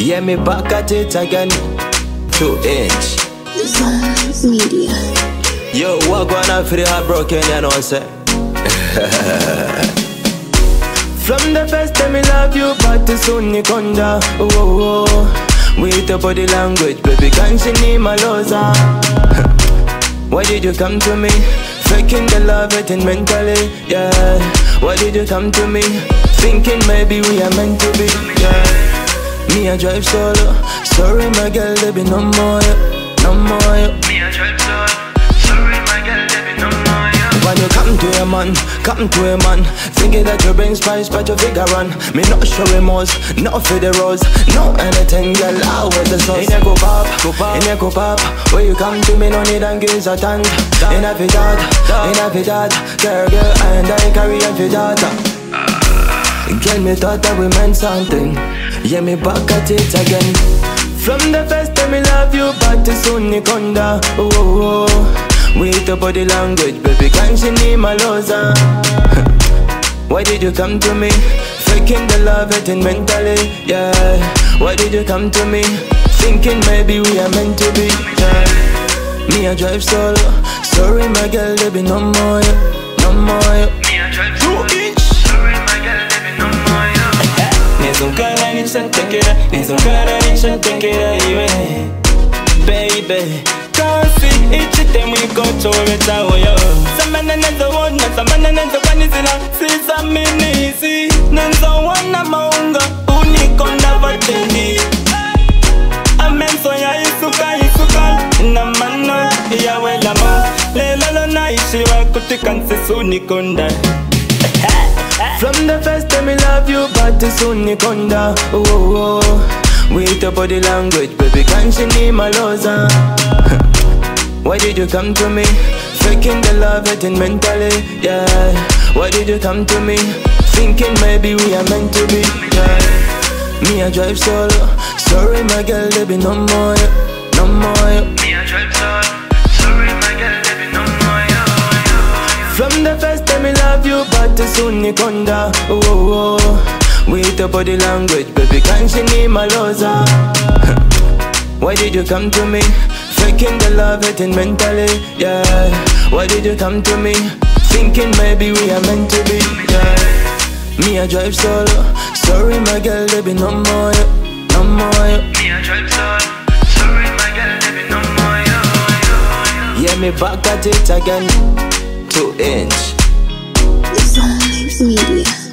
Yeah, me back at it again. Two inch. Media. Yo, what gonna feel heartbroken, you know what I'm saying? From the first time I love you, but it's soon you come down. Oh, oh, oh. With your body language, baby, can't you need my loza? Why did you come to me? Faking the love, waiting mentally, yeah. Why did you come to me? Thinking maybe we are meant to be, yeah. Me, I drive solo. Sorry, my girl, there be no more, yeah. no more. Yeah. Me a drive solo. Sorry, my girl, there be no more. Yeah. When you come to a man, come to a man Thinking that you bring spice but you figure run Me not show remorse, not for the rose No anything, girl, always the sauce In a go pop, go pop, in a go pop When you come to me, no need and give a hand In a fit that, in a fit that Girl, girl, and I carry a fit that ah. Girl, me thought that we meant something Yeah, me back at it again From the first time I love you, but it's you come oh, oh, oh. With your body language, baby, can't you need my loza? Why did you come to me? Faking the love, hating mentally, yeah Why did you come to me? Thinking maybe we are meant to be, yeah Me, I drive solo Sorry, my girl, there be no more, no more. nzongana nichondengera iwe baby kasi ichitemu ikochoveta uyo samana nezowona samana nezokwanizira sisaminisi nenzowona maunga. Unikona vatendi amenso yaisuka isuka na mano yawelama lelolo naishiwa kutikansisunikundi From the first time I love you, but it's soon you come down. Oh, oh, oh. With your body language, baby, can't you need my loza? Why did you come to me? Faking the love, hating mentally, yeah. Why did you come to me? Thinking maybe we are meant to be, yeah. Me, I drive solo. Sorry, my girl, there be no more, no more. Me a drive solo. Love you, but it's soon you come down. Oh, oh, oh. With your body language, baby, can't you need my loza? Why did you come to me? Faking the love, hating mentally, yeah. Why did you come to me? Thinking maybe we are meant to be, yeah. Me, I drive solo. Sorry, my girl, there be no more, yeah. no more. Yeah. Me a drive solo. Sorry, my girl, there be no more. Yeah. Yeah, me back at it again. Two inch. Zone Media.